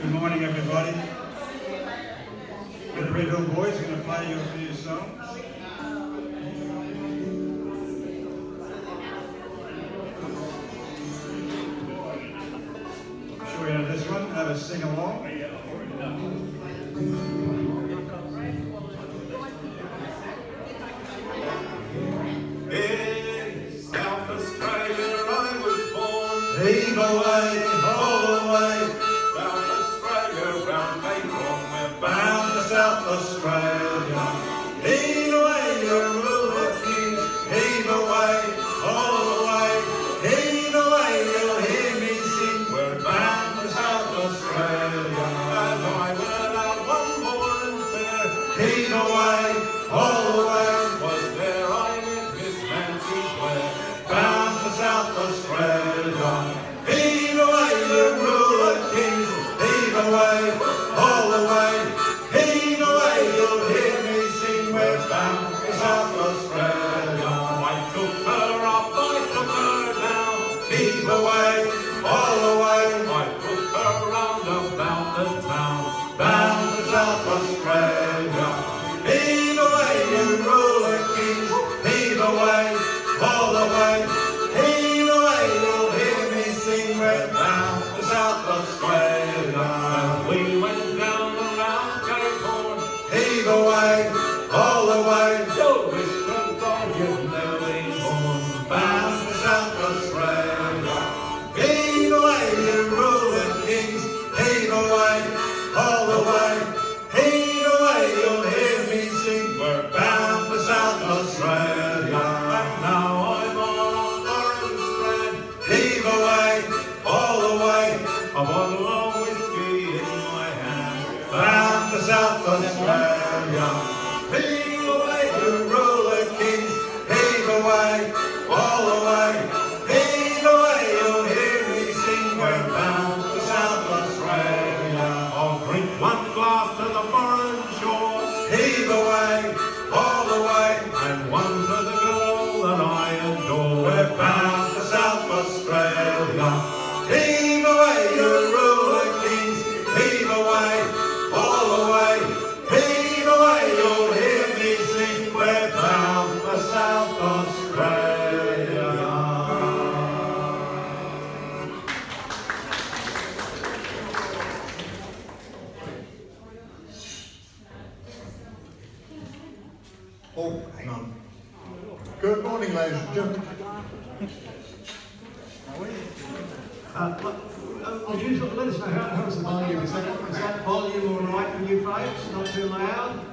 Good morning, everybody. The Redhill Boys are going to play you a few songs. I'm sure you know this one. Have a sing along. Heave away, Australia. Heave away your rule of kings. Heave away, haul away, heave away. You'll hear me sing. We're bound to South Australia. As I were out one and fair, Heave away, A bottle of whiskey in my hand. bound for South Australia. Heave away, you ruler kings, heave away, haul away, heave away, you'll hear me sing. We're bound for South Australia. I'll drink one glass to the foreign shore Heave away, haul away, and one to the Oh, hang on. Good morning, ladies and gentlemen. Uh, uh, sort of let us know how, how's the volume? Is that, is that volume all right for you folks? Not too loud?